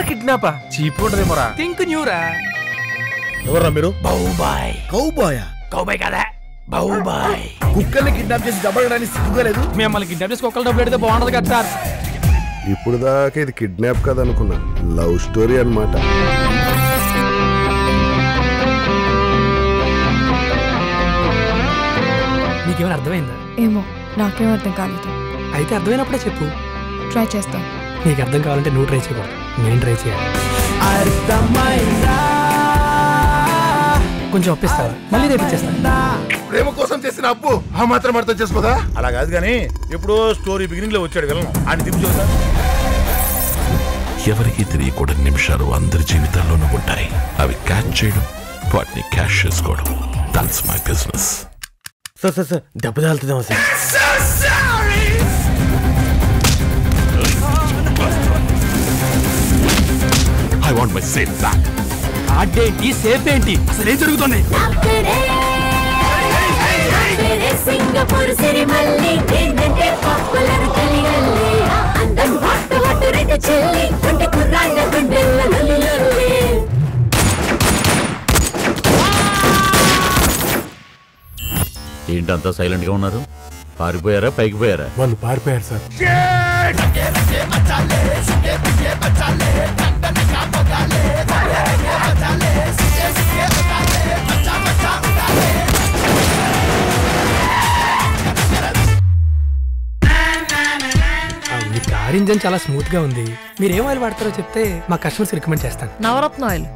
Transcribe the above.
కుక్కల కిడ్నాపా cheap ఉంటదేమోరా think న్యూరా? ఎవర్రా మీరు? బౌబాయ్. కౌబాయా కౌబాయ్ కదా. బౌబాయ్. కుక్కల్ని కిడ్నాప్ చేసి దెబ్బడడానికి సిగ్గులేదు మిమ్మల్ని కిడ్నాప్ చేసి కుక్కలు డబ్బులు పెడితే బాగుంటది కదా సార్. ఇప్పుడు దాకా ఇది కిడ్నాప్ కదా అనుకున్నా లవ్ స్టోరీ అన్నమాట. నీకేమైనా అర్థమైందా? ఏమో నాకేం అర్థం కాలేదు. అయితే అర్థమైనప్పుడే చెప్పు. ట్రై చేస్తాను నీకు అర్థం కావాలంటే నువ్వు ట్రై చేయకూడదు. నేను ట్రై చేయాలి. కొంచెం ఒప్పిస్తావా? మళ్ళీ రేపు ఇచ్చేస్తా. ప్రేమ కోసం చేసిన అప్పు ఆ మాత్రం అర్థం చేసుకోదా? అలా కాదు కానీ ఎప్పుడో స్టోరీ బిగినింగ్లో వచ్చాడు వెళ్ళను ఆయన తిప్పి చూద్దాం ఎవరికీ తెలియకూడని నిమిషాలు అందరి జీవితాల్లోనూ ఉంటాయి. అవి క్యాచ్ చేయడం వాటిని క్యాష్ చేసుకోవడం. That's my business sir sir sir దెబ్బ తాలుతుందేమో sir. Want my safe back అడ్డేంటి safe ఏంటి? అసలు ఏం జరుగుతుంది సింగపూర్ సిరిమల్లి ఏంటంటే పాపులర్ కలిగల్లి అందం హట్టు హట్టు రెడ్డ చెల్లి గుండె కుర్రాళ్ళ గుండెల్ల లొల్లి లొల్లి ఏంటంతా సైలెంట్గా ఉన్నారు? పారిపోయారా? పైకి పోయారా? వాళ్ళు పారిపోయారు సార్. కార్ ఇంజన్ చాలా స్మూత్గా ఉంది. మీరు ఏం ఆయిల్ వాడతారో చెప్తే మా కస్టమర్స్ రికమెండ్ చేస్తాను. నవరత్న ఆయిల్.